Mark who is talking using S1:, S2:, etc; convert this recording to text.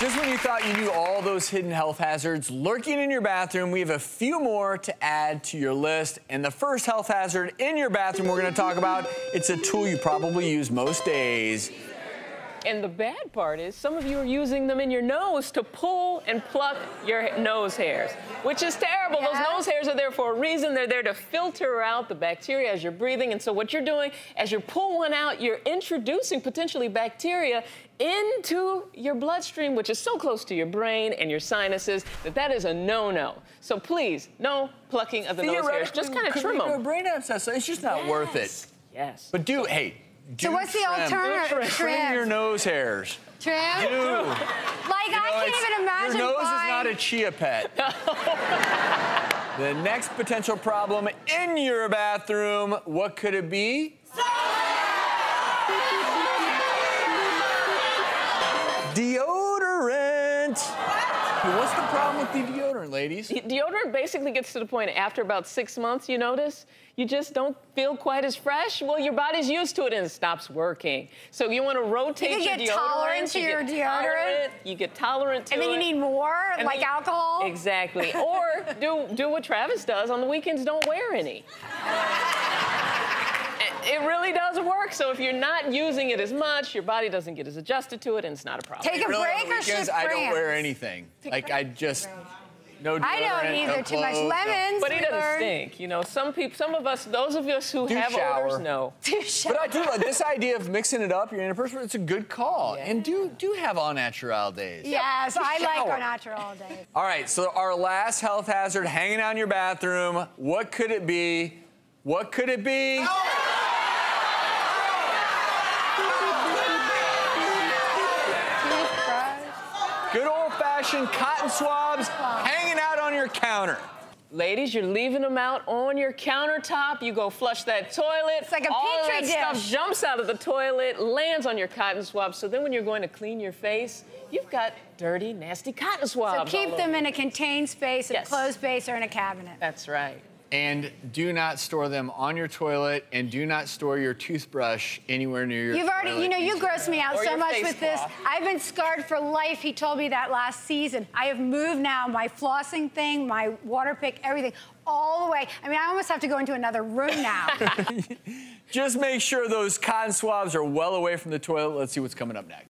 S1: Just when you thought you knew all those hidden health hazards lurking in your bathroom, we have a few more to add to your list. And the first health hazard in your bathroom we're to talk about, it's a tool you probably use most days.
S2: And the bad part is some of you are using them in your nose to pull and pluck your nose hairs, which is terrible. Those nose hairs are there for a reason. They're there to filter out the bacteria as you're breathing. And so what you're doing, as you pull one out, you're introducing potentially bacteria into your bloodstream, which is so close to your brain and your sinuses that that is a no-no. So please, no plucking of the nose hairs. Just kind of trim them.
S1: brain abscess. It's just not
S2: yes.
S1: worth it.
S2: Yes.
S1: But do, hey, do
S3: So what's the alternative?
S1: Trim your nose hairs.
S3: Trim?
S1: Do.
S3: Like,
S1: You know,
S3: I can't even imagine
S1: Your nose
S3: buying...
S1: is not a chia pet. the next potential problem in your bathroom, what could it be? What's the problem with the deodorant, ladies?
S2: De- Deodorant basically gets to the point after about six months, you notice, you just don't feel quite as fresh. Well, your body's used to it and it stops working. So you want to rotate
S3: You
S2: your deodorant.
S3: You get tolerant to
S2: you
S3: your
S2: get
S3: deodorant?
S2: You get tolerant to
S3: And then you need more,
S2: And
S3: like
S2: then you-
S3: alcohol?
S2: Exactly. or do do what Travis does on the weekends. Don't wear any. It really does work. So if you're not using it as much, your body doesn't get as adjusted to it, and it's not a problem.
S3: Take a
S1: Really,
S3: break or
S1: weekends,
S3: shift
S1: I don't wear anything. Like I just no deodorant.
S3: I don't
S1: no
S3: either. Too much
S1: clothes, no-
S3: lemons.
S2: but he doesn't
S3: learned.
S2: stink. You know, some people, some of us, those of us who
S1: Do
S2: have
S1: shower.
S2: odors know.
S1: But I do like this idea of mixing it up. You're in a person. It's a good call. And do do have all natural days.
S3: Yes, I like
S1: shower.
S3: our natural all day.
S1: All right. So our last health hazard hanging out in your bathroom. What could it be? What could it be? Oh, Good old-fashioned cotton swabs hanging out on your counter.
S2: Ladies, you're leaving them out on your countertop. You go flush that toilet.
S3: It's like a
S2: all
S3: Petri
S2: that
S3: dish.
S2: stuff jumps out of the toilet, lands on your cotton swab. So then when you're going to clean your face, you've got dirty, nasty cotton swabs.
S3: So
S2: keep
S3: them in a contained space, a
S2: Yes.
S3: closed space, or in a cabinet.
S2: That's right.
S1: And do not store them on your toilet, and do not store your toothbrush anywhere near your
S3: You've already, you know, you
S1: either.
S3: gross me out so much
S2: face
S3: with this. I've been scarred for life. He told me that last season. I have moved now my flossing thing, my water pick, everything, all the way. I mean, I almost have to go into another room now.
S1: Just make sure those cotton swabs are well away from the toilet. Let's see what's coming up next.